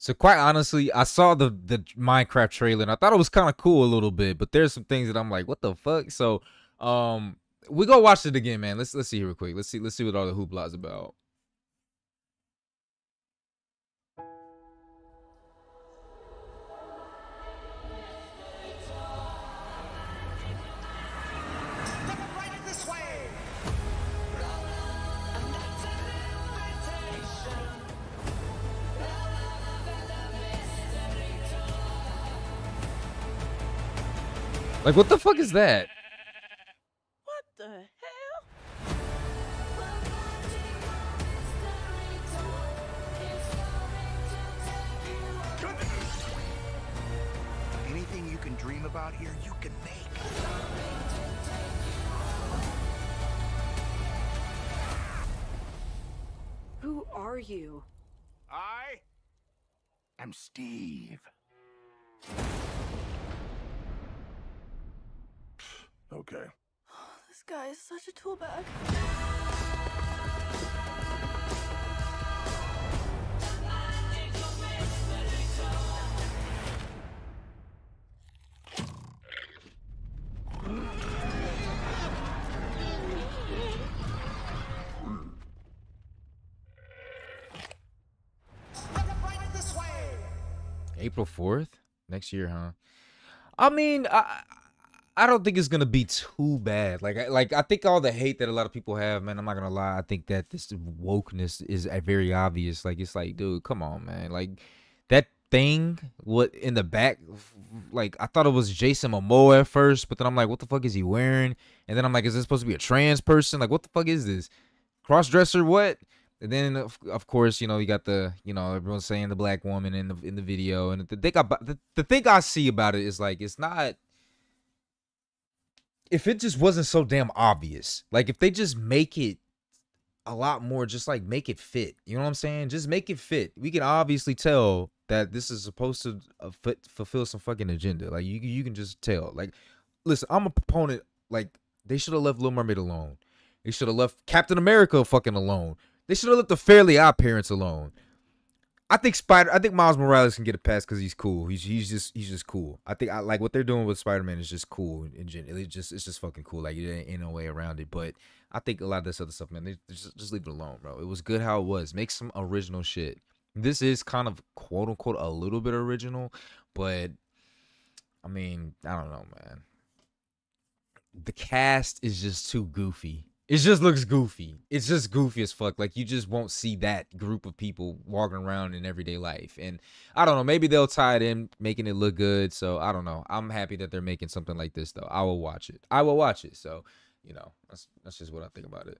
So quite honestly, I saw the the Minecraft trailer and I thought it was kind of cool a little bit, but there's some things that I'm like, what the fuck? So um we go watch it again, man. Let's let's see real quick. Let's see let's see what all the hoopla is about. Like, what the fuck is that? What the hell? Anything you can dream about here, you can make. Who are you? I am Steve. Okay. This guy is such a tool bag. April 4th? Next year, huh? I mean, I I don't think it's gonna be too bad. Like, I, like I think all the hate that a lot of people have, man. I'm not gonna lie. I think that this wokeness is uh, very obvious. Like, it's like, dude, come on, man. Like that thing, what in the back? Like, I thought it was Jason Momoa at first, but then I'm like, what the fuck is he wearing? And then I'm like, is this supposed to be a trans person? Like, what the fuck is this? Cross dresser? What? And then of, of course, you know, you got the, you know, everyone's saying the black woman in the in the video, and the thing about the, the thing I see about it is like it's not if it just wasn't so damn obvious, like if they just make it a lot more, just like make it fit. You know what I'm saying? Just make it fit. We can obviously tell that this is supposed to uh, fulfill some fucking agenda. Like you, you can just tell. Like, listen, I'm a proponent. Like they should have left Little Mermaid alone. They should have left Captain America fucking alone. They should have left the Fairly Odd Parents alone. I think Spider. I think Miles Morales can get a pass because he's cool. He's he's just he's just cool. I think I like what they're doing with Spider Man is just cool in general. It's just it's just fucking cool. Like there ain't no way around it. But I think a lot of this other stuff, man, they just just leave it alone, bro. It was good how it was. Make some original shit. This is kind of quote unquote a little bit original, but I mean I don't know, man. The cast is just too goofy it just looks goofy. It's just goofy as fuck. Like you just won't see that group of people walking around in everyday life. And I don't know, maybe they'll tie it in, making it look good. So I don't know. I'm happy that they're making something like this though. I will watch it. I will watch it. So, you know, that's that's just what I think about it.